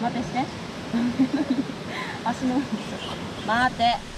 待てして。足の。待て。